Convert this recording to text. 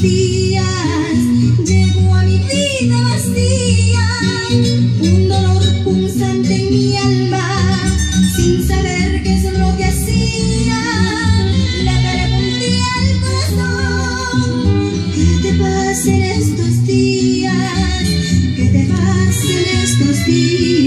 días llegó a mi vida vacía un dolor punzante en mi alma sin saber qué es lo que hacía le pregunté al corazón ¿qué te pasa en estos días? ¿qué te pasa en estos días?